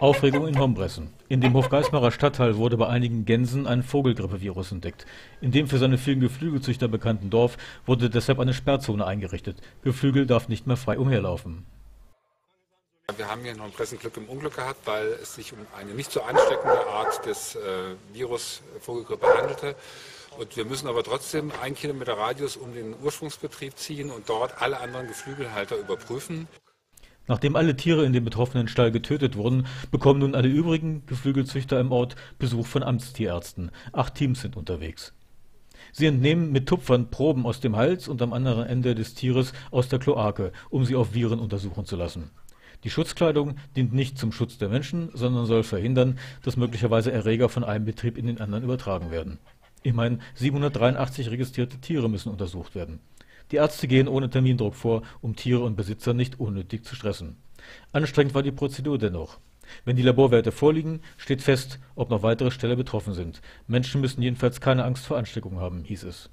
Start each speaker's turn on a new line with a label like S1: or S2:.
S1: Aufregung in Hombressen. In dem Hofgeismarer Stadtteil wurde bei einigen Gänsen ein Vogelgrippevirus entdeckt. In dem für seine vielen Geflügelzüchter bekannten Dorf wurde deshalb eine Sperrzone eingerichtet. Geflügel darf nicht mehr frei umherlaufen.
S2: Wir haben hier noch ein Glück im Unglück gehabt, weil es sich um eine nicht so ansteckende Art des äh, Virus Vogelgrippe handelte. Und wir müssen aber trotzdem einen Kilometer Radius um den Ursprungsbetrieb ziehen und dort alle anderen Geflügelhalter überprüfen.
S1: Nachdem alle Tiere in dem betroffenen Stall getötet wurden, bekommen nun alle übrigen Geflügelzüchter im Ort Besuch von Amtstierärzten. Acht Teams sind unterwegs. Sie entnehmen mit Tupfern Proben aus dem Hals und am anderen Ende des Tieres aus der Kloake, um sie auf Viren untersuchen zu lassen. Die Schutzkleidung dient nicht zum Schutz der Menschen, sondern soll verhindern, dass möglicherweise Erreger von einem Betrieb in den anderen übertragen werden. Immerhin 783 registrierte Tiere müssen untersucht werden. Die Ärzte gehen ohne Termindruck vor, um Tiere und Besitzer nicht unnötig zu stressen. Anstrengend war die Prozedur dennoch. Wenn die Laborwerte vorliegen, steht fest, ob noch weitere Ställe betroffen sind. Menschen müssen jedenfalls keine Angst vor Ansteckung haben, hieß es